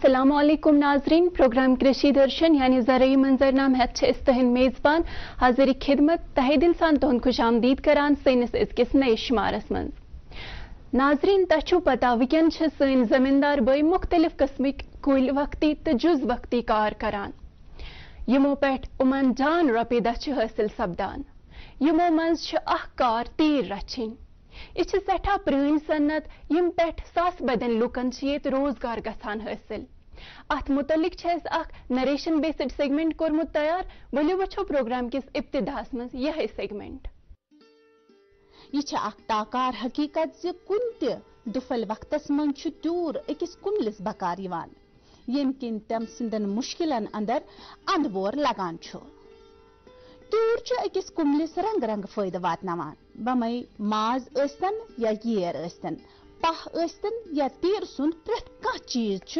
असलम नाजरीन प्रोग्राम कृषि दर्शन यानी ज़रिए मंजरनाम हेत तहद मेजबान हाजिर खिदमत तहे दिल सान तुहद खुश आमदीद करान सैनिस अजकिस नए शुमारस मं नाजरीन तु पता वनकन सन जमींदार बई मुख्तलिफ़ कस्मिक कुल वक्ती तो जुज वक्ती कार करान यमो पे उमन जान रोपे दह हासिल सपदान यमो मज कार तीर रचिन यह सठा प्रण सन्नत यम पे सास बदन लुकन रोज़गार गसान हासिल। अत मुतलिक नरेशन बेस्ड सेगमेंट कोर्मुत तैयार। वलो वो प्रोग्राम किस इब्तदास मज यह सेगमेंट। यह ताकार हकीकत ज कुन दुफल वक्तस मन तूर अकिस कुमलिस बकार यम तम सिंदन मुश्किलन अंदर अंदबोर लगान तूर अकिस कुमलिस रंग रंग फायद वातनावान बमई माज स्तन या येर स्तन पह स्तन या तीर सुन प्रत कह चीज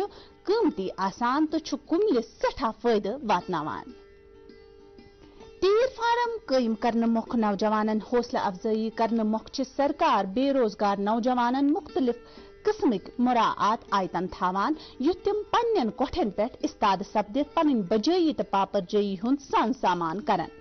कीमती आसान तो कुमलिस सठा फायद वातनावान तीर फार्म कयम करने मोख नौजवान हौसला अफजाई करने मोख सरकार बेरोजगार नौजवान मुख्तलिफ किस्मिक मुराआत आयतन थावान युथ तिम पन्न कोठन पे इस्ताद सपदित पन बजई तो पापरजई हुंद सन सामान करन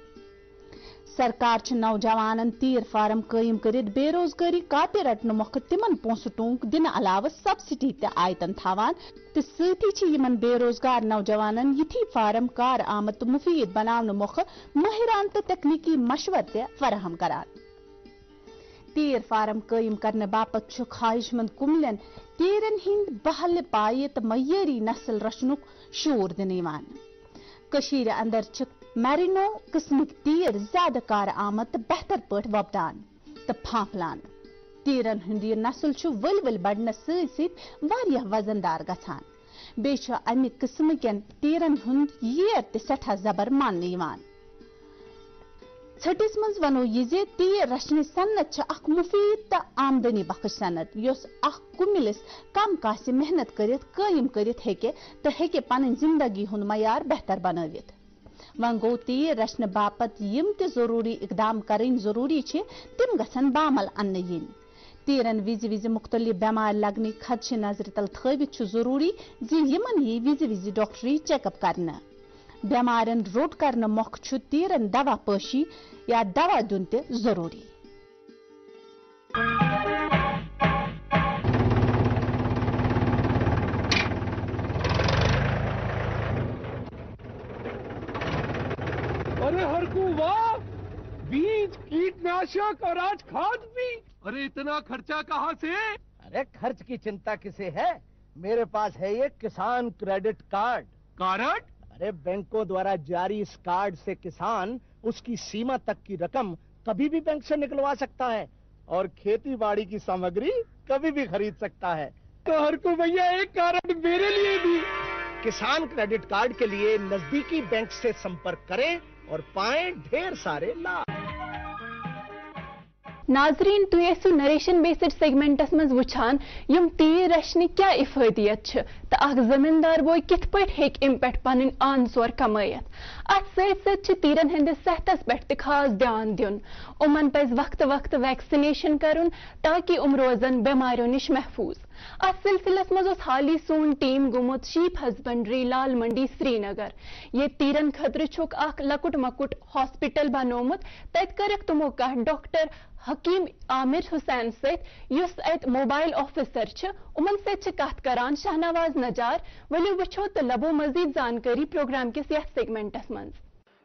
सरकार नौजवान तीर फार्म कयम कर बेरोजगारी कापे रटन मोख तिमन पोस टूक दिन अलाव सब्सिडी तयतन थावान। तो सती बेरोजगार नौजवान यथी फार्म कार आमद मुफीद बनाने मोख माहिरान तो तकनीकी मशवर तराहम करान। तीर फार्म कयम करने बापत ख्वाहिशमंद कुमलन, तीरन हिंद बहल पाए तो मैरी नस्ल रचनुक शोर दिन अंदर मैरिनो किस्मिक तीर ज़्यादा कार आमद तो बेहतर पट वपदान तो फांफलान तीरन हंद नस्ल वल वल बढ़ने सत वजनदार गसान बे अमि किस्म कन तीरन हंद येर तठा जबर मान छटिस मज वनो यह तीर रचने सन्नत मुफीद तो आमदनी बख्श सनत कुमिलिस कम कास मेहनत कर तो पन ज़िंदगी हूँ मैार बेहतर बनवित गो तीर रचन बापत यम त ज़रूरी इकदाम करें ज़रूरी तिम गसन बामल अन्न yin. तीरन विज विज मुख्तलिफ़ बेमार लगने खदश नज़र तल थवित ज़रूरी जि यमन यी विज विज डॉक्टरी चेकअप करना बेमारन रोट करना मोख तीरन दवा पशी या दवा दुन ज़रूरी बीज कीटनाशक और आज खाद भी। अरे इतना खर्चा कहाँ से? अरे खर्च की चिंता किसे है? मेरे पास है ये किसान क्रेडिट कार्ड। कार्ड? अरे बैंकों द्वारा जारी इस कार्ड से किसान उसकी सीमा तक की रकम कभी भी बैंक से निकलवा सकता है और खेती बाड़ी की सामग्री कभी भी खरीद सकता है। तो हर को भैया एक कार्ड मेरे लिए भी। किसान क्रेडिट कार्ड के लिए नजदीकी बैंक से संपर्क करें और पाएँ ढेर सारे लाभ। नाजरीन तुसु नरेशन बेस्ड सेगमेंटस मज वान यम तीर रचने क्या इफादियत तो अख जमींदार बोय कित इम पे पन आन सोर कमायत। सत तीरन हंदिस सेहतस पे खास ध्यान दिन उमन पज वक्त वक्त वैक्सीनेशन कर ताकि उम रोजन बमारों नश महफूज। अत सिलसिलस मज हाली सोन टीम गुमुत शीप हस्बेंड्री लाल मंडी श्रीनगर, ये तीरन खतर लकुट मकुट हॉस्पिटल बनोमुत तत कर तमो कह डॉक्टर हकीम आमिर हुसैन सत मोबाइल ऑफिसर उमन सत करान शहनवाज नजार, वलो वो तो लबो मजीद जानकारी प्रोग्राम किस सेगमेंटस मं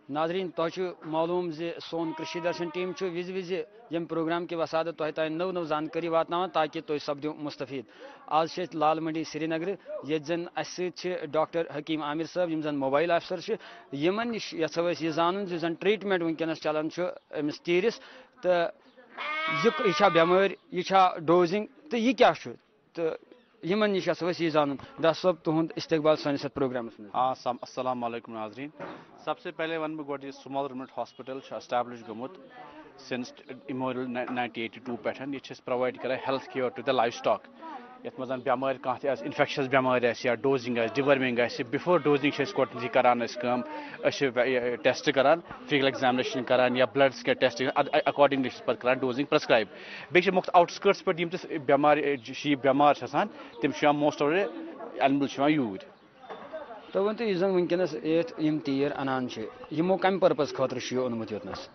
नाजरीन तुम मालूम जे सोन कृषि दर्शन टीम विज विज यम प्रोग्राम की वसाद तुह तान नव नव जानकारी वात ताकि तुम सपदो मुस्तफ़ीद। आज लाल मंडी श्रीनगर, ये जन डॉक्टर हकीम आमिर साहब यम जन मोबाइल अफसर यमन नश यो यह जान जन ट्रीटमेंट वनकस चलान अमिस तीरस तो यह बेमार यह डोजिंग तो यह क्या तो यमन नश वसी जान दास सब तुंद इस्तबाल सत प्रोग्राम असलम नाजरीन सबसे पहले वन बह गो स्मॉल रिमोट हॉस्पिटल एस्टैब्लिश गुत सिंस इमोरल नाइनटीन एटी टू पे प्रोवाइड कर health care to the livestock ये मज बेमार कह इन्फेक्शस बेमार या डोजिंग डिवर्मिंग बिफोर डोजिंग गोडनी करान टेस्ट करान फ़िज़िकल एग्जामिनेशन करान या ब्लड स्कैन टेस्ट अकॉर्डिंगली पे डोजिंग प्रिस्क्राइब बे मुख्त आउटस्कर्ट्स पे बेमार शीप बेमार तम मोस्ट ऑफ़ एनिमल यूर तो वन तो जन वनकस ये तीर अनान यमो कम पर्पज खुद ओनमुत योतनस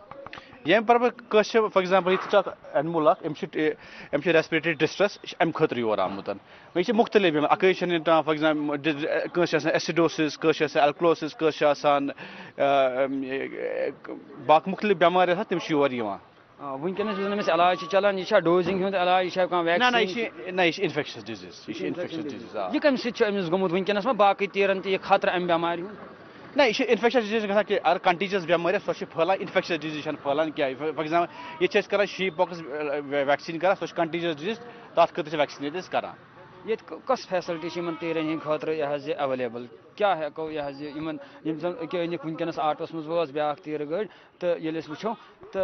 यम पर फॉर एग्जांपल ये एनिमल अम रेस्पिरेटरी डिस्ट्रेस अम खतर योर आमुत वह मुख्तलिफ़ अक फॉर एग्जांपल एसिडोसिस एल्क्लोसिस बाक मुख्तलिफ़ बेमार तम योर वनकस अमिस इलाज चलान यह डोजिंग हूँ इलाज यह ना यह इन्फेक्शस डिज़ीज़ इन्फेक्शस डिज़ीज़ यह कम समिस गोमुत वनकस मा बाकी तीरन तह खतर अम बेमार ना यह इन्फेक्शन डिज़ीज़ ग अगर कंटीजियस बेमार सो फैलान इन्फेक्शन डिज़ीज़ फैलान क्या फॉर एग्ज़ाम्पल ये कर शीप पॉक्स वैक्सीन कर सो कंटीजियस डिज़ीज़ तथ वैक्सीन वैक्सीनेट कर ये कस फैसिलिटी तीरन हंद खुद यह अवेलेबल क्या हेको यह वनकस आटोस मज वो ब्या तीर गड़ तो ये वो तो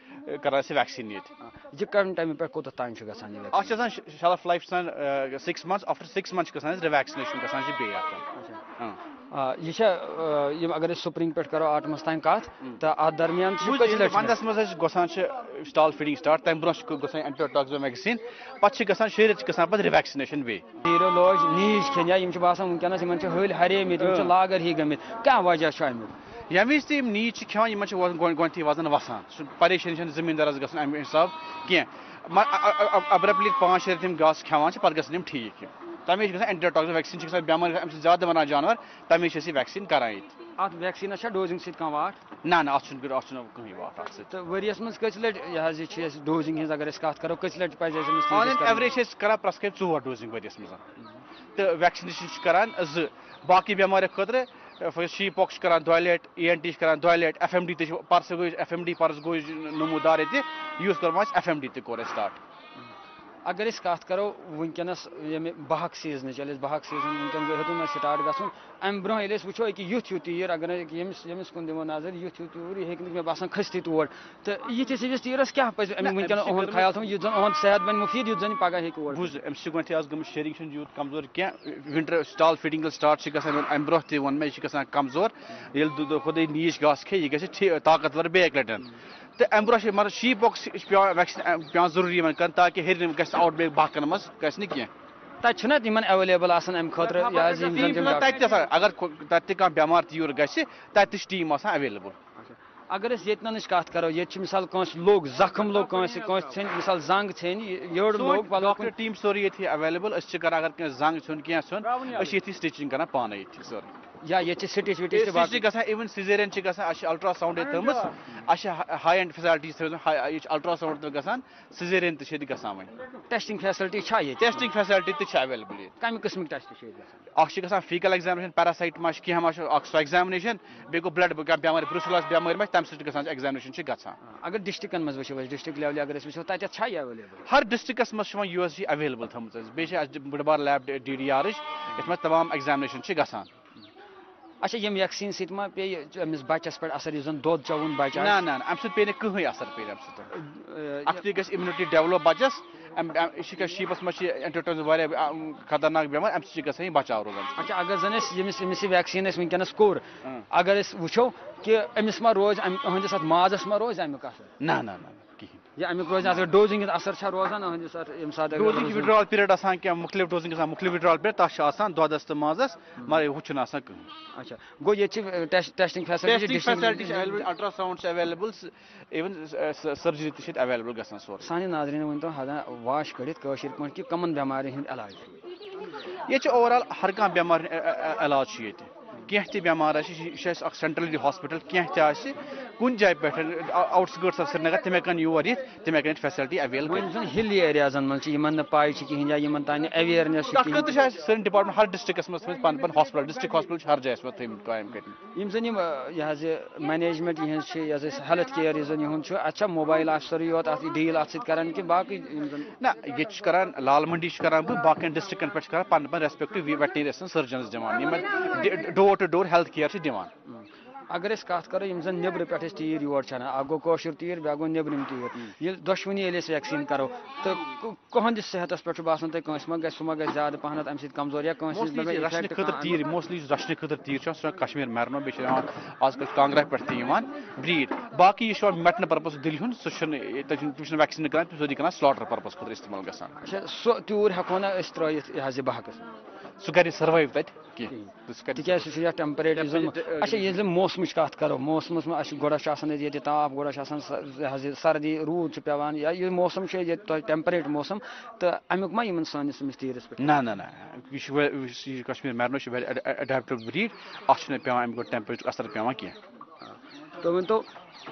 वैक्सीन खतर सह वैक्सीन सह कुन यह कुन बेमार खास कुन बेमार खतर क्लॉस्ट्रियम बेमार शीपन मज ज़्यादा प्रिवेलेंट आसान तम खतर करान से वैक्सीन ये यह कम टाइम पे कोत तान गसान ये अत शेल्फ लाइफ सान six months after six months गसान revaccination गसान बे यह अगर स्प्रिंग पे करो आटमस तान कत तो अत दरमियान वंदस मज गसान स्टॉल फीडिंग स्टार्ट तम ब्रोह गसान एंटीटॉक्स वैक्सीन पे गसान शरीर गसान पे रिवैक्सिनेशन बे नीरो लोज नीज खेन या बासान वनकस इन हल हरेमित लागर ही गमित। क्या वजह अमुक यम तम नीज खान गोथी वज़न वसान परेशानी जमींदारस अमे हिसाब कह अब्रपली पाँच शे तम घास खान पे गम ठीक तमें गसान एंटीटॉक्स वैक्सीन बेमार अम ज़्यादा बनान जानवर तमें वैक्सीन करान अत वैक्सीन डोजिंग सह वाट ना ना अत कहीं वाट अत तो वरियस मज कस लट यह डोजिंग हज अगर कत करो कस लट एवरेज कर प्रस्क्राइब चोर डोजिंग वरियस मज तो वैक्सीनेशन करान बाकी बेमार खतर शी पॉक्स करान दो लट ई एन टी करान दो लट एफ़ एम डी परस गो एफ़ एम डी परस गई नमूदार ये कर एफ़ एम डी ते स्टार्ट अगर कत करो वनकस ये बहक सीज़न ये बहक सीज़न वनकन हेतुन स्टार्ट गन अम ब्रोह वो युथ युथ तीर अगर यमिस कुन दिमो नज़र युथ युथ तूर यह मे बासान खस्ती तौर तो यिस यिस तीरस क्या पे वनकन ओहद ख्याल थो युथ ओहद सेहत बन मुफीद युथ जन पगह हेक और बुझ अम गो आज गम शरीक यूत कमज़ोर क्या विंटर स्टॉल फीडिंग स्टार्ट अम ब्रोह तह वन मे गसान कमज़ोर। ये खुद नीच गास खे यह ग ताकतवर बेक लटन तो अम ब्रोह मतलब शी बॉक्स वैक्सीन पे ज़रूरी कर ताकि हर आउट ब्रेक बाकन मज गि कह तथा तम एवेलेबल अम खतर अगर तत बेमार तूर गत टीम एवेलेबल अगर ये कत करो ये मिसाल लोग जख्म लोग मिसाल जंग छन योड़ लोग डॉक्टर टीम सोरी ये एवेलेबल अगर जंग छुन स्टिचिंग कर पान ये सोरी या ये स्टिच विटिच गसान इवन सिजेरियन गसान अल्ट्रासाउंड थमस हाई एंड फैसिलिटीज़ ये अल्ट्रासाउंड गसान सिजेरियन गसान वन टेस्टिंग फैसिलिटी ये टेस्टिंग फैसिलिटी तह अवेलेबल ये कम किस्म टेस्ट अख गसान फीकल एग्जामिनेशन पैरासाइट मा कह मा सो एग्जामिनेशन बे गो ब्लड बेमार ब्रुसुलस बेमार मा तम गसान एग्जामिनेशन गसान अगर डिस्ट्रिक्टन मज वो डिस्ट्रिक्ट लेवल अगर वो तत अवेलेबल हर डिस्ट्रिक्टस मज यू एस जी अवेलेबल थमत बे बड़ बार लैब डी डी आर ये तमाम एग्जामिनेशन गसान अच्छा यम वैक्सीन सत मा पे अमिस बच्चस पे असर यह दोद चवन बच्चा ना ना अम पे कहीं असर पे अम सत इम्यूनिटी डेवलप बच्चस यह शीपस एंटरटोन खतरनाक बेमार अम बचाव रोजान अच्छा अगर जन यमिस वैक्सीन वनकस कोर अगर वो कि अमिस मा रोज अहंदिस माजस मा रोज अमुक असर ना ना ना या अमुक रोज डोजिंग असर छा रोजान अहंदिस डोजिंग विड्रॉल पीरियड आसान क्या मुख्तलिफ़ डोजिंग आसान मुख्तलिफ़ विड्रॉल पीरियड तथ आसान दोदस तो माजस मगर हु छुन आसान कहीं अच्छा गो ये testing facility testing facility available ultrasound available even surgery तह अवेलेबल गसान सोर सानि नाजरीन वन तो हदा वाश कड़ित कशिर पट कि कमन बेमारी हिंद इलाज ये ओवरऑल हर कह बेमार इलाज ये कह तमार सेंट्रल हॉस्पिटल कह कुन जाए पे आउटस्कर्ट्स ऑफ़ श्रीनगर तम हेन योर ये तम हेन फैसिलिटी अवेलेबल हिली एरियाजन मन पाई कहें या इन तान अवेयरनेस सन डिपार्टमेंट हर डिस्ट्रिक्स मज पन पन हॉस्पिटल डिस्ट्रिक्ट हॉस्पिटल हर जाए थम कायम कर जन यह मैनेजमेंट यह हेल्थ केयर यह अच्छा मोबाइल ऑफिसर योत डील अत सर कि बाकी ना ये करान लाल मंडी करान बह बाकी डिस्ट्रिक्न पे करान पन पन respective veterinary surgeon Diwan door to door health care दिवान अगर अस कत करो यम जन नबर पे तीर योर छान। अ गो कौशर तीर बे गो नबरम तीर ये दशवनी ये वैक्सीन करो। तो कहदिस सेहतस पे बासान तुम कंस मा गस मा ज़्यादा पहन अम कमज़ोर या रचने तीर मोस्टली तीर सह कश्मीर मरनो बे आजकल कांग्रा पे ब्रीड बाकी यह मेटन पर्पस दिल हूँ सह वैक्सीन कर सोदी कर स्लॉटर पर्पस खतर इस्तेमाल ग सो त्यूर हेको ना त्रित बहकस सह कर सर्वाइव तत तिकाज सह टेम्परेचर अच्छा ये मौसम कत करो मौसमस गोड़ा ये ताप गोड़ा सर्दी रूद पेवान या ये मौसम टेम्परेट मौसम तो अमुक मा इन सनिस तीरस पे। ना ना ना। यह कश्मीर मरनो अडेप्टिव ब्रीड अत पेवान अमुक टेम्परेचर असर पे कह तो वन तो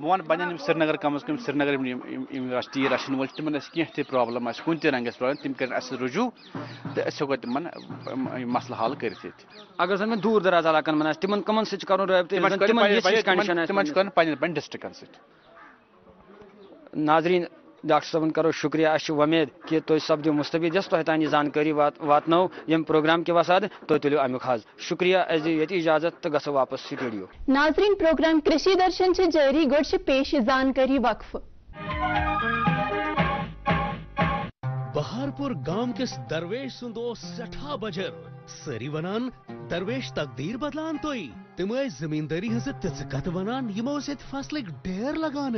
बह वन श्रीनगर कम अज कम श्रीनगर तीर रचन वल तिमन कह प्रॉब्लम कुन रंगस प्रॉब्लम तिम कर रुजू तो अस हेको तिमन मसल हल कर अगर जन मैं दूर दराज इलाकन मन तिमन कमन सह कर रबत डिस्ट्रिक्न सत नाजरीन डॉक्टर सबन करो शुक्रिया अश वमेद कि तुम सपद मुस्तबिद यस तुह तान जानकारी वातनो यम प्रोग्राम के वसाद तुम तुलो अमुक हाज शुक्रिया अस दियो ये इजाज़त तो गो वापस स्टूडियो नाजरीन प्रोग्राम कृषि दर्शन जारी गोड पेश जानकारी वक्फ बहारपुर गाँव किस दरवेश सुंदो सठा बजर सरी वनान, दरवेश तकदीर बदलान तम जमींदारी हज तिज कत वनान, यमो सत फ़सल ढेर लगान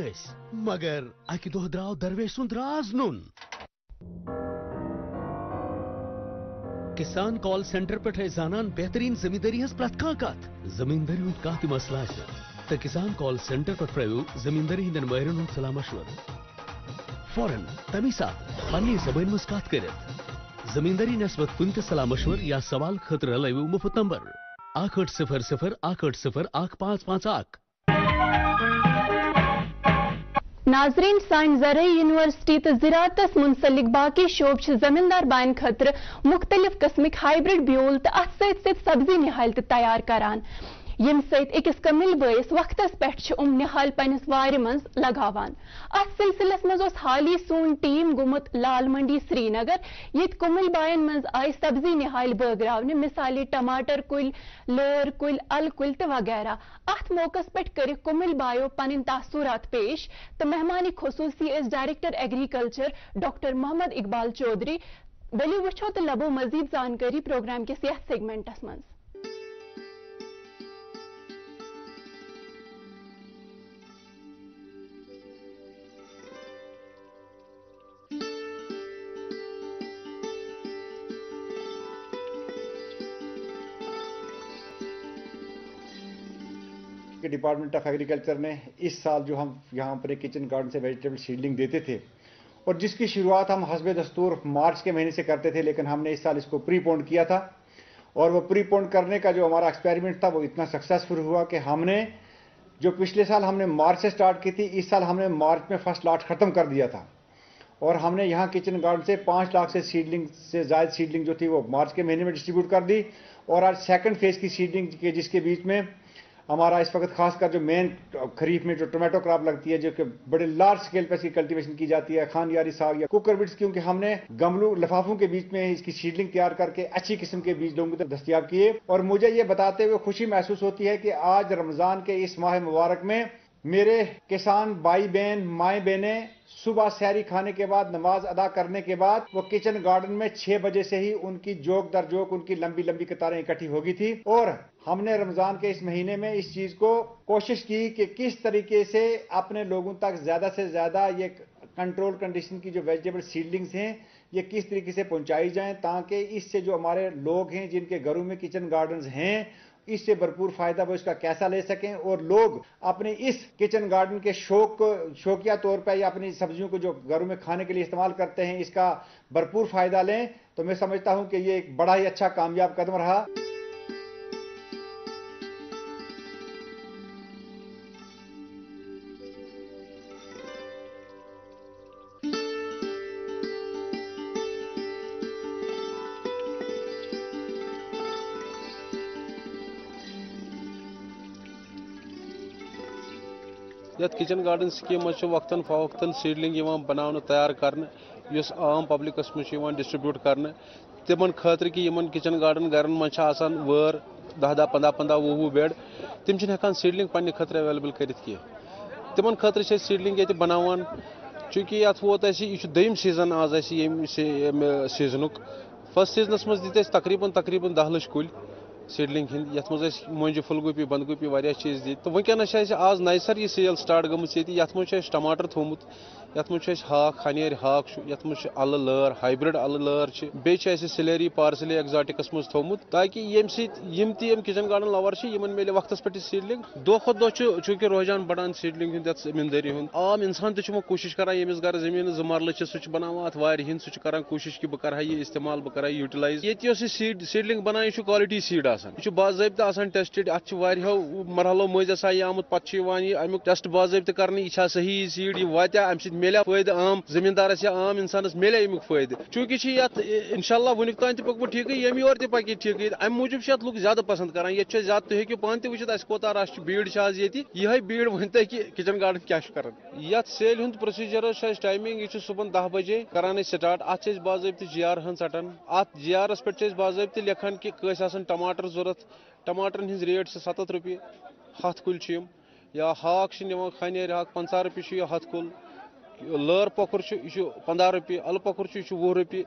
मगर अकि दो द्राव दरवेश सुंद राज नुन। किसान कॉल सेंटर पे जानान, बेहतरीन जमींदारी हज प्रत कत। जमींदारी हूँ कत मसला तो किसान कॉल सेंटर पे जमींदारी हिंदन महरन सलाह मशवर फ़ौरन तमी साथ पन्नी जबान मज कत कर। जमींदारी नस्बत कुन सलाह मशवर या सवाल खतर लयू मुफ़्त नंबर। आख आठ सिफर सिफर, आख आठ सिफर, आख पाँच पाँच आख। नाजरीन सान जरई यूनिवर्सिटी तो ज़रात मुंसलिक बाकी शोब जमींदार बान खतर मुख्तलिफ़ कस्मिक हाइब्रिड ब्यूल तो अत सब्ज़ी निहाल तैयार करान। यम सकिस कमिल बस वक्त पे उम निहाल वार मज लगावान अत सिलसिलस मज हाली सोन टीम गुमुत लाल मंडी श्रीनगर ये कुमिल बायन मज आई सब्ज़ी निहाल बगरावने मिसाली टमाटर कुल लर कुल अल कुल तो वगैरह अत मौकस पे कर बायो पन पेश तो मेहमान खसूसी director agriculture doctor Mohammad Iqbal Chaudhary बलि वो तो लबो मजीद जानकारी प्रोग्राम के सेगमेंटस मज के डिपार्टमेंट ऑफ़ एग्रीकल्चर ने इस साल जो हम यहाँ पर किचन गार्डन से वेजिटेबल सीडलिंग देते थे और जिसकी शुरुआत हम हसब दस्तूर मार्च के महीने से करते थे, लेकिन हमने इस साल इसको प्रीपोन्ड किया था और वो प्रीपोन्ड करने का जो हमारा एक्सपेरिमेंट था, वो इतना सक्सेसफुल हुआ कि हमने जो पिछले साल हमने मार्च से स्टार्ट की थी, इस साल हमने मार्च में फ़र्स्ट लाट खत्म कर दिया था। और हमने यहाँ किचन गार्डन से पाँच लाख से सीडलिंग से ज़्यादा सीडलिंग जो थी, वो मार्च के महीने में डिस्ट्रीब्यूट कर दी और आज सेकंड फ़ेज़ की सीडलिंग के जिसके बीच में हमारा इस वक्त खासकर जो मेन खरीफ में जो टोमेटो क्रॉप लगती है, जो कि बड़े लार्ज स्केल पर इसकी कल्टीवेशन की जाती है, खान, यारी, साग या कुकर बिट्स क्योंकि हमने गमलू, लफाफों के बीच में इसकी शीडलिंग तैयार करके अच्छी किस्म के बीज लोगों तक दस्तियाब किए। और मुझे ये बताते हुए खुशी महसूस होती है कि आज रमज़ान के इस माह मुबारक में मेरे किसान भाई बहन माए बहने सुबह सैरी खाने के बाद, नमाज़ अदा करने के बाद, वो किचन गार्डन में छह बजे से ही उनकी जोक दर जोक, उनकी लंबी लंबी कतारें इकट्ठी होगी थी। और हमने रमज़ान के इस महीने में इस चीज़ को कोशिश की कि किस तरीके से अपने लोगों तक ज़्यादा से ज़्यादा ये कंट्रोल कंडीशन की जो वेजिटेबल सीडलिंग्स हैं, ये किस तरीके से पहुंचाई जाएँ, ताकि इससे जो हमारे लोग हैं, जिनके घरों में किचन गार्डन्स हैं इससे भरपूर फ़ायदा वो इसका कैसा ले सकें और लोग अपने इस किचन गार्डन के शौक को, शौकिया तौर पर या अपनी सब्जियों को जो घरों में खाने के लिए इस्तेमाल करते हैं, इसका भरपूर फ़ायदा लें। तो मैं समझता हूँ कि ये एक बड़ा ही अच्छा कामयाब कदम रहा। यथ किचन गार्डन स्कीम मज वक्तन फवक्तन सीडलिंग बनाने तैयार कर आम पब्लिकस मज डिस्ट्रीब्यूट कर तिमन खतर कि किचन गार्डन गरन मन वër दह दह पंद्रह पंद्रह वुह वुह बेड तम हेकान सीडलिंग पन्ने खतर अवेलेबल कर तिमन खतर सीडलिंग ये बनावान, चूँकि ये वोत यह दम सीज़न आज ये सीज़न फ़र्स्ट सीजनस मज दित तकरीबन तकरीबन दह लच कुल। सीडलिंग हिंद ये मज मोंजि फुलगोपी बंदगोपी वारिया चीज़ दी तो वनकस आज नए सर यह सेल स्टार्ट गमत ये टमाटर थोमुत यथ मज हाक खनेर अल लर हाइब्रिड अल लर बे सिलेरी पार्सली एक्जाटिकस मज थोमुत ताकि यम यम तम किचन गार्डन लवर इन मिले वक्त पे सीडलिंग दो खुद दो चूँकि रुझान बढ़ान सीडलिंग हूँ जमींदारी हूँ आम इंसान तो कोशिश कर यमिस घर ज़मीन जु मरल सह बनान अत वार हिंद सह कोशिश कि बह यह इस्तेमाल बह यूटिलाइज ये सीड सीडलिंग बनान यह क्वालिटी सीड यह बाबत टेस्टेड अत मरहलों मज आमुत पे अमुक टेस्ट बाबत कर सही सीड यह वात अमे मिले फ़ायदे आम जमींदारस या आम इंसानस मिले अमुक फ़ायदे चूँकि इनशाला वुनिक तान तक ठीक यम योर तक ठीक अम मूजूब लुक ज़्यादा पसंद कर ये ज़्यादा तुम हेकू पान अस कोता रश भीड़ ये भीड़ वन तुम कि किचन गार्डन क्या कर ये सेल हूँ प्रोसीजर टाइमिंग यह सुबह दह बजे करान स्टार्ट अत बाबत जी आर हन षटन अत जी आर पे बाबत लिखान कि टमाटर ज़रूरत टमाटर हज रेट सतत रुपये हथ कुल या हाक खनेर हाक पंचा रुपये हथ कुल लर पकुर यह पंद्रह रुपये, अल पकुर यह वह रुपये।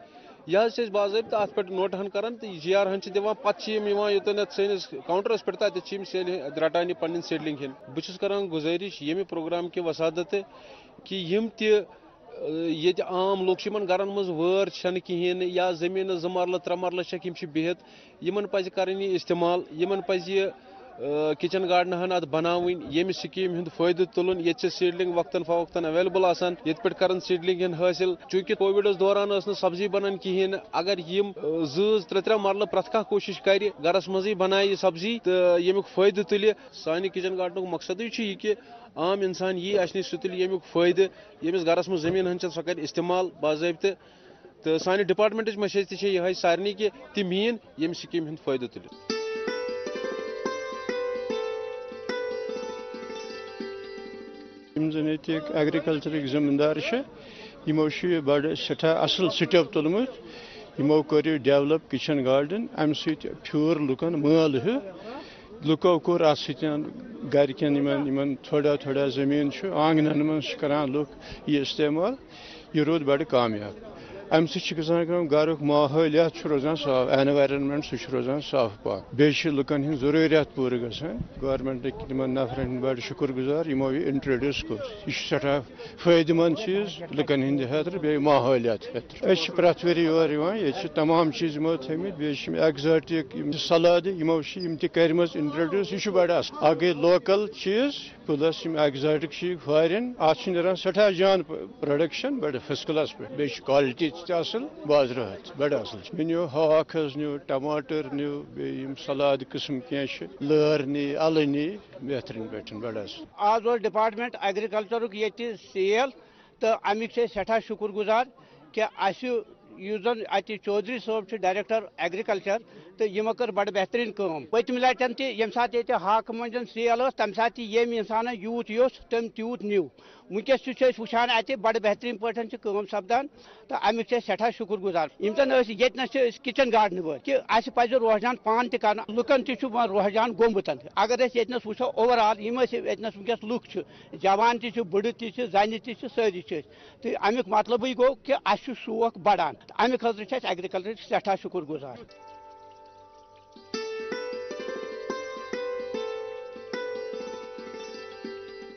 यह बाबत अत पे नोट हन कर जी आर हन दिवान पे योतन सैनिस पे तम सेल रटान पन्न सेडलिंग हन। बहुत कर गुजारिश, ये प्रोग्राम कि वसादत कि यम त ये आम लोग मज वर कहें या ज़मीन जु मरल त्रे मरल बिहत इन पज कर इस्तेमाल इन पज किचन गार्डन हन अत बनावन ये स्कीम हंद फ़ायदे तुलन ये सीडलिंग वक्तन फवक्तन अवेलेबल ये पे कर सीडलिंग हन हासिल. चूँकि कोविड दौरान सब्ज़ी बनान कहें अगर यम जज त्रे त्रे मरल प्रथ कह कर, गरस मज बनाए सब्ज़ी तो यमुक फ़ायदे तुल. सान किचन गार्डन मकसद यह कि आम इंसान यी अस सह तुल यमुक फ़ायदे, यमिस गरस मज ज़मीन हन सह कर इस्तेमाल बाबत तो. सान डिपार्टमेंट मैसेज तह सारे कि तम मीन, यम स्कीम हंद फ़ायदे तुल. यम जन एग्रीकल्चर जमींदार यमो बड़ सठा असल स्टेप तुलमुत यमो कर डेवलप किचन गार्डन अम फ्यूर लुकन माल ह लुको कोर अत गरकन थोड़ा थोड़ा ज़मीन आँगन मन करान लुक यह इस्तेमाल यह रोद बड़ कामयाब अम सम घर माहौलियात रोजान साफ़ एनवायरनमेंट सह रोजान साफ़ पाक बे लुकन हज जरूरियात पूर गसान गवर्नमेंट नफर बड़ शुक्र गुजार यमो यह इंट्रोड्यूस कर यह सठा फ़ायदेमंद चीज़ लुकन हंद खतर बे माहौलियात खतर प्रथ वरी योर ये तमाम चीज़ यमो थमित बे एग्जॉटिक सलाद यमो तम इंट्रोड्यूस यह बड़ अस गई लोकल चीज़ प्लस एग्जॉटिक फारन अत सठा जान प्रोडक्शन बड़ फ़र्स्ट क्लास पे बे क्वालिटी असल बाजरत बड़ असल मे नो हाक नो टमाटर नो बे सलाद किस्म कह लर नी अल नी बेहतरीन पे बड़ असल आज डिपार्टमेंट एग्रीकल्चर ये सेल तो अमिक सठा शुक्र गुजार कि जन अत चौधरी सोब डायरेक्टर एग्रीकल्चर तो यमो कर बड़ बेहतरीन पतम लटन तम सात हाक मन सेल तम सात यम इंसान यूत तम तूत न्यू। वनकस वुचान अत बड़ बेहतरीन पे सपदान तो अमुक सठा शुक्र गुजार यम जन ये किचन गार्डन वो कि अस रोजान पान तक लुकन तह रोजान गोमुत अगर ये वो ओवरऑल यम वनकस लुक जवान तुड़ तन तारी तो मतलब गो कि अस शौक बढ़ान अमे खतर एग्रीकल्चर सठा शुक्र गुजार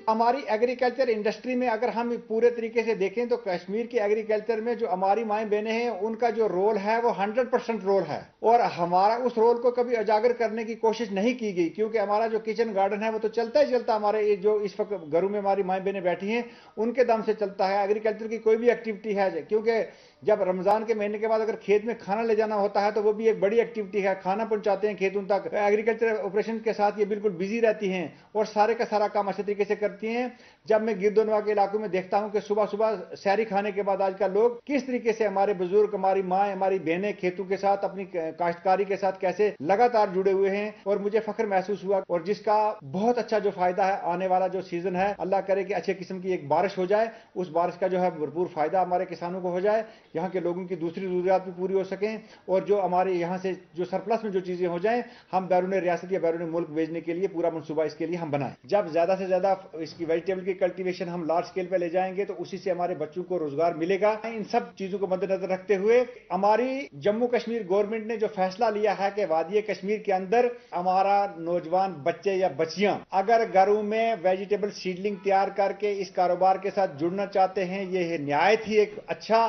हमारी एग्रीकल्चर इंडस्ट्री में अगर हम पूरे तरीके से देखें तो कश्मीर की एग्रीकल्चर में जो हमारी माए बहने हैं, उनका जो रोल है वो 100 परसेंट रोल है। और हमारा उस रोल को कभी उजागर करने की कोशिश नहीं की गई, क्योंकि हमारा जो किचन गार्डन है वो तो चलता ही चलता हमारे जो इस वक्त घरों में हमारी माए बहने बैठी हैं, उनके दम से चलता है। एग्रीकल्चर की कोई भी एक्टिविटी है, क्योंकि जब रमज़ान के महीने के बाद अगर खेत में खाना ले जाना होता है तो वो भी एक बड़ी एक्टिविटी है। खाना पहुंचाते हैं खेतों तक। एग्रीकल्चर ऑपरेशन के साथ ये बिल्कुल बिज़ी रहती हैं और सारे का सारा काम अच्छे तरीके से करती लगती हैं। जब मैं गिरदोनवा के इलाकों में देखता हूँ कि सुबह सुबह सैरी खाने के बाद आज का लोग किस तरीके से हमारे बुज़ुर्ग, हमारी माँ, हमारी बहनें खेतों के साथ, अपनी काश्तकारी के साथ कैसे लगातार जुड़े हुए हैं और मुझे फख्र महसूस हुआ और जिसका बहुत अच्छा जो फ़ायदा है, आने वाला जो सीज़न है, अल्लाह करे कि अच्छे किस्म की एक बारिश हो जाए, उस बारिश का जो है भरपूर फ़ायदा हमारे किसानों को हो जाए, यहाँ के लोगों की दूसरी जरूरियात भी पूरी हो सकें और जो हमारे यहाँ से जो सरप्लस में जो चीज़ें हो जाए, हम बैरून रियासत या बैरून मुल्क भेजने के लिए पूरा मनसूबा इसके लिए हम बनाए। जब ज़्यादा से ज़्यादा इसकी वेजिटेबल की कल्टीवेशन हम लार्ज स्केल पे ले जाएँगे तो उसी से हमारे बच्चों को रोज़गार मिलेगा। इन सब चीज़ों को मद्देनजर रखते हुए हमारी जम्मू कश्मीर गवर्नमेंट ने जो फैसला लिया है कि वादी कश्मीर के अंदर हमारा नौजवान बच्चे या बच्चियाँ अगर घरों में वेजिटेबल सीडलिंग तैयार करके इस कारोबार के साथ जुड़ना चाहते हैं ये न्यायत ही एक अच्छा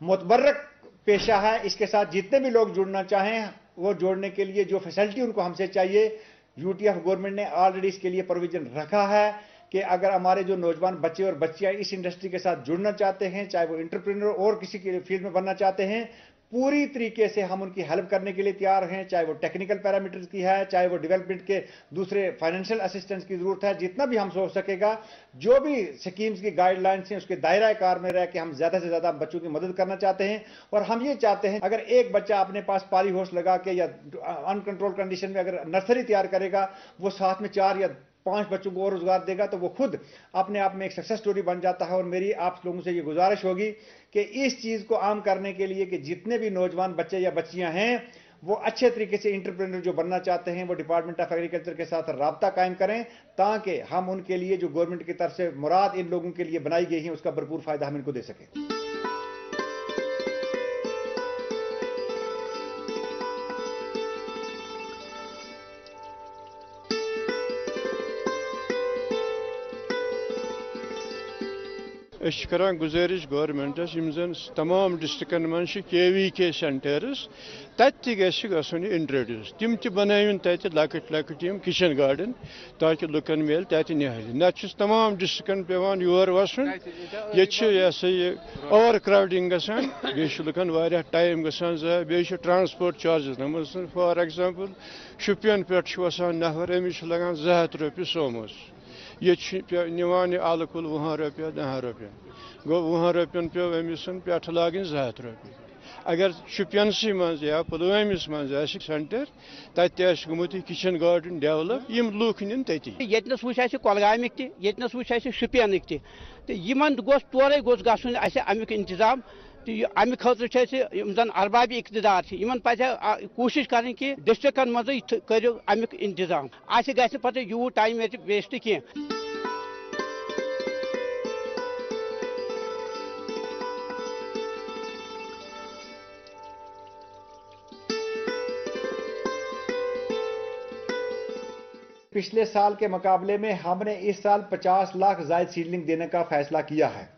मुतबरक पेशा है। इसके साथ जितने भी लोग जुड़ना चाहें, वो जोड़ने के लिए जो फैसिलिटी उनको हमसे चाहिए यूटीएफ गवर्नमेंट ने ऑलरेडी इसके लिए प्रोविज़न रखा है। कि अगर हमारे जो नौजवान बच्चे और बच्चियाँ इस इंडस्ट्री के साथ जुड़ना चाहते हैं, चाहे वो इंटरप्रेन्योर और किसी के फ़ील्ड में बनना चाहते हैं, पूरी तरीके से हम उनकी हेल्प करने के लिए तैयार हैं, चाहे वो टेक्निकल पैरामीटर्स की है, चाहे वो डेवलपमेंट के दूसरे फाइनेंशियल असिस्टेंस की ज़रूरत है, जितना भी हम सोच सकेगा, जो भी स्कीम्स की गाइडलाइंस हैं, उसके दायरा कार में रह के हम ज़्यादा से ज़्यादा बच्चों की मदद करना चाहते हैं। और हम ये चाहते हैं, अगर एक बच्चा अपने पास पाली होश लगा के या अनकंट्रोल कंडीशन में अगर नर्सरी तैयार करेगा, वो साथ में चार या पाँच बच्चों को और रोज़गार देगा तो वो खुद अपने आप में एक सक्सेस स्टोरी बन जाता है और मेरी आप लोगों से ये गुजारिश होगी कि इस चीज़ को आम करने के लिए कि जितने भी नौजवान बच्चे या बच्चियाँ हैं, वो अच्छे तरीके से इंटरप्रेनर जो बनना चाहते हैं, वो डिपार्टमेंट ऑफ़ एग्रीकल्चर के साथ रबता कायम करें, ताकि हम उनके लिए जो गवर्नमेंट की तरफ़ से मुराद इन लोगों के लिए बनाई गई है, उसका भरपूर फ़ायदा हम इनको दे सकें। कर गुजारिश गवर्नमेंटस तमाम डिस्ट्रिक्न मन के वी के सेंटर्स तत गन इंट्रोड्यूस तम तन तत लकट लकट किचन गार्डन ताकि लुकन मिल तत नहल नत तमाम डिस्ट्रिक्न पेवान योर वसन ये सह ये ओवर क्राउडिंग गसान लुकन टाइम गसान ज़ाय बे ट्रांसपोर्ट चार्जेस नमस फॉर एग्जांपल शुपियन पे वसान नफर अमिस लगान जत रोपि सोमोस ये निवान आल कुल वह रुपये दह रुपये गो वह रुपयन पे अमिस पे लागन जत रुपये अगर शुपियनसी मज या पुलवामिस मज सेंटर तत गुमुत किचन गार्डन डेवलप यम लूख नीन तती। यतनस वुच कलगामिक त यतनस वुच शुपियनिक त यमन गोस तोरे गोस गसन अमुक इंतज़ाम तो अमि खतर जन अरबाबी इकतदार इन पे कोशिश कर कि डिस्ट्रिक्न मज करो अमुक इंतज़ाम। अस ग यूत टाइम वेस्ट कह पिछले साल के मुकाबले में हमने इस साल 50 लाख जायद सीडलिंग देने का फैसला किया है।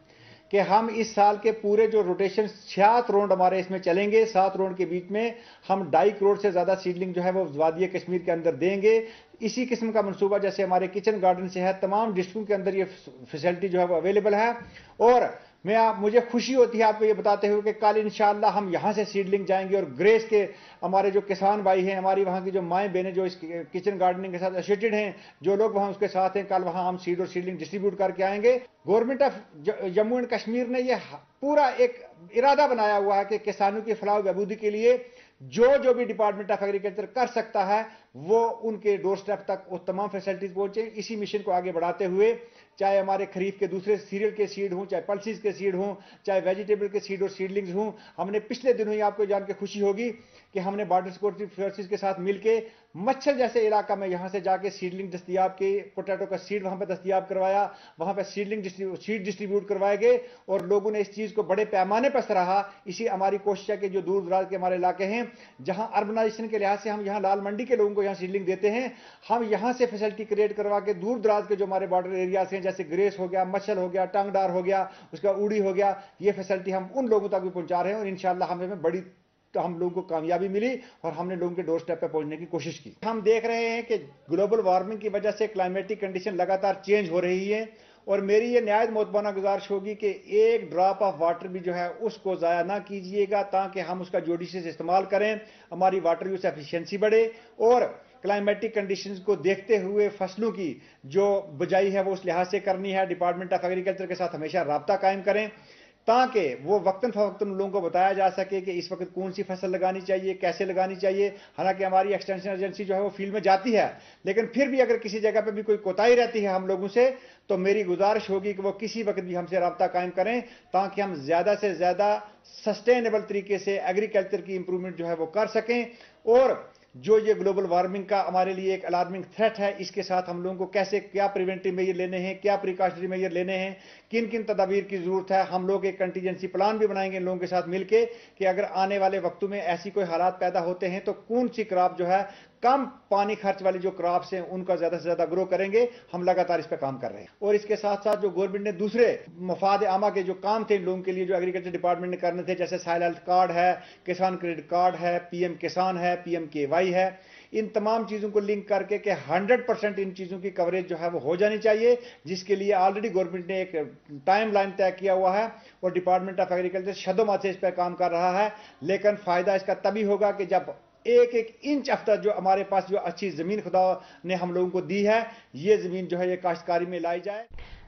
कि हम इस साल के पूरे जो रोटेशन छियात राउंड हमारे इसमें चलेंगे। सात राउंड के बीच में हम ढाई करोड़ से ज़्यादा सीडलिंग जो है वो वादी कश्मीर के अंदर देंगे। इसी किस्म का मनसूबा जैसे हमारे किचन गार्डन से है, तमाम डिस्ट्रिक्टों के अंदर ये फैसिलिटी जो है वो अवेलेबल है। और मैं आप, मुझे खुशी होती है आपको ये बताते हुए कि कल इंशाल्लाह हम यहाँ से सीडलिंग जाएँगे और ग्रेस के हमारे जो किसान भाई हैं, हमारी वहाँ की जो माएँ बहनें जो इस किचन गार्डनिंग के साथ एसोसिएटेड हैं, जो लोग वहाँ उसके साथ हैं, कल वहाँ हम सीड और सीडलिंग डिस्ट्रीब्यूट करके आएँगे। Government of Jammu and Kashmir ने यह पूरा एक इरादा बनाया हुआ है कि किसानों की फलाह बहबूदी के लिए जो जो भी डिपार्टमेंट ऑफ़ एग्रीकल्चर कर सकता है, वो उनके डोर स्टेप तक वो तमाम फैसिलिटीज़ पहुँचे। इसी मिशन को आगे बढ़ाते हुए चाहे हमारे खरीफ के दूसरे सीरियल के सीड हों, चाहे पल्सिस के सीड हों, चाहे वेजिटेबल के सीड और सीडलिंग्स हों, हमने पिछले दिनों ही आपको जान के खुशी होगी कि हमने बॉर्डर सिक्योरिटी फोर्सेज के साथ मिलके मच्छर जैसे इलाका में यहाँ से जाके सीडलिंग दस्तियाब की पोटैटो का सीड वहाँ पर दस्तियाब करवाया, वहाँ पर सीडलिंग सीड डिस्ट्रीब्यूट करवाए गए और लोगों ने इस चीज़ को बड़े पैमाने पर सराहा। इसी हमारी कोशिश है कि जो दूर दराज के हमारे इलाके हैं, जहाँ अर्बनाइजेशन के लिहाज से हम यहाँ लाल मंडी के लोगों को यहाँ सीडलिंग देते हैं, हम यहाँ से फैसिलिटी क्रिएट करवा के दूर दराज के जो हमारे बॉर्डर एरियाज़ हैं, जैसे ग्रेस हो गया, मच्छल हो गया टांगडार हो गया, उसका उड़ी हो गया, ये फैसिलिटी हम उन लोगों तक भी पहुँचा रहे हैं और इंशाल्लाह हमें बड़ी तो हम लोगों को कामयाबी मिली और हमने लोगों के डोर स्टेप पर पहुँचने की कोशिश की। हम देख रहे हैं कि ग्लोबल वार्मिंग की वजह से क्लाइमेटिक कंडीशन लगातार चेंज हो रही है और मेरी ये न्याय मोतबाना गुजारिश होगी कि एक ड्रॉप ऑफ़ वाटर भी जो है उसको ज़ाया ना कीजिएगा ताकि हम उसका जोडिशियस इस्तेमाल करें, हमारी वाटर यूज़ एफिशिएंसी बढ़े और क्लाइमेटिक कंडीशंस को देखते हुए फ़सलों की जो बुझाई है वो उस लिहाज से करनी है डिपार्टमेंट ऑफ़ एग्रीकल्चर के साथ हमेशा रबता कायम करें। ताकि वो वक्तन फवक्तन लोगों को बताया जा सके कि इस वक्त कौन सी फ़सल लगानी चाहिए, कैसे लगानी चाहिए। हालाँकि हमारी एक्सटेंशन एजेंसी जो है वो फ़ील्ड में जाती है, लेकिन फिर भी अगर किसी जगह पे भी कोई कोताही रहती है हम लोगों से तो मेरी गुजारिश होगी कि वो किसी वक्त भी हमसे रबता कायम करें, ताकि हम ज़्यादा से ज़्यादा सस्टेनेबल तरीके से एग्रीकल्चर की इंप्रूवमेंट जो है वो कर सकें। और जो ये ग्लोबल वार्मिंग का हमारे लिए एक अलार्मिंग थ्रेट है, इसके साथ हम लोगों को कैसे, क्या प्रिवेंटिव मेजर लेने हैं, क्या प्रिकॉशनरी मेजर लेने हैं किन किन तदाबीर की ज़रूरत है, हम लोग एक कंटीजेंसी प्लान भी बनाएँगे इन लोगों के साथ मिलकर कि अगर आने वाले वक्तों में ऐसी कोई हालात पैदा होते हैं तो कौन सी क्रॉप जो है कम पानी खर्च वाली जो क्रॉप्स हैं, उनका ज़्यादा से ज़्यादा ग्रो करेंगे। हम लगातार इस पर काम कर रहे हैं। और इसके साथ साथ जो गवर्नमेंट ने दूसरे मफाद आमा के जो काम थे, लोगों के लिए जो एग्रीकल्चर डिपार्टमेंट ने करने थे, जैसे साइल हेल्थ कार्ड है, किसान क्रेडिट कार्ड है पीएम किसान है पीएम के वाई है, इन तमाम चीज़ों को लिंक करके के 100 परसेंट इन चीज़ों की कवरेज जो है वो हो जानी चाहिए, जिसके लिए ऑलरेडी गवर्नमेंट ने एक टाइम लाइन तय किया हुआ है और डिपार्टमेंट ऑफ़ एग्रीकल्चर शदोमा से इस पर काम कर रहा है। लेकिन फ़ायदा इसका तभी होगा कि जब एक एक इंच अफ्तर जो हमारे पास जो अच्छी ज़मीन खुदा ने हम लोगों को दी है, ये ज़मीन जो है ये काश्तकारी में लाई जाए।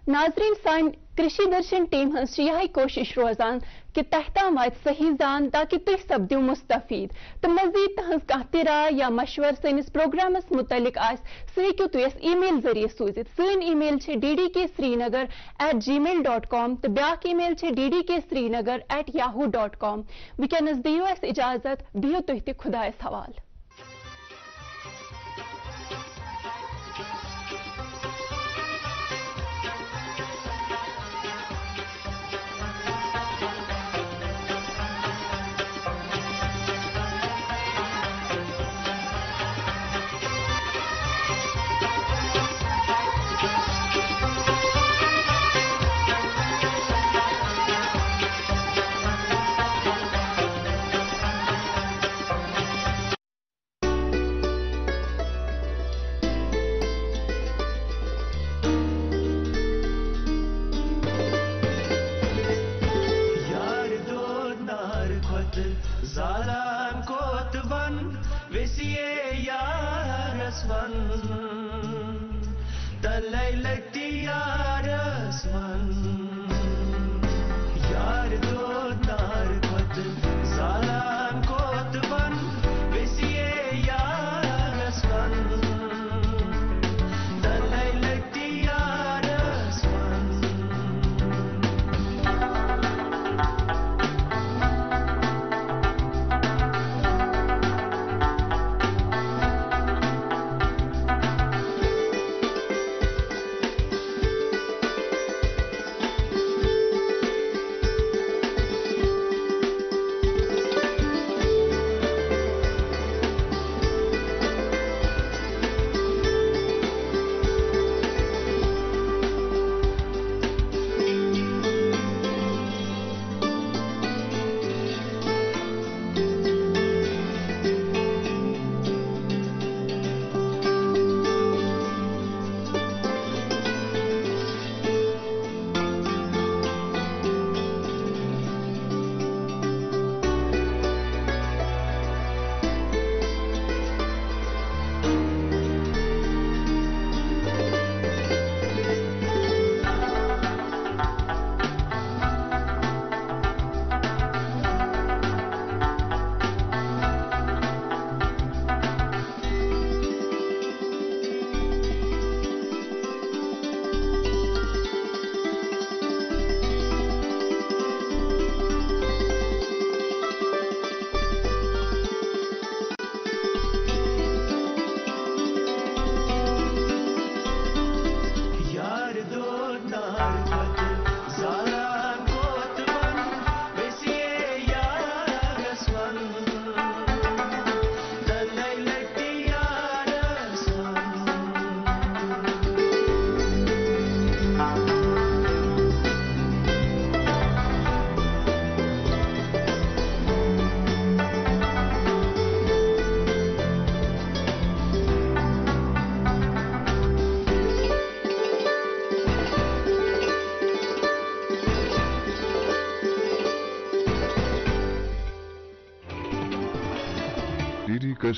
नाजरीन सान कृषि दर्शन टीम हंस यह कोशिश रोजान कि तह तम वात सही जान ताकि तुम सपदो मुस्तफीद। तो मजीद तहज कह राय या मशवर सनिस प्रोग्रामस मुतलिक हेकु तुम ई मेल ज़रिए सूजित सन email D D K Srinagar at Gmail dot com तो ब्या email D D K Srinagar at Yahoo dot com वनस दियो इजाज़त बिहो तुह तु खुदायस हवाल तलै लटी यारस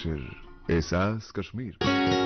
डीडी एहसास कश्मीर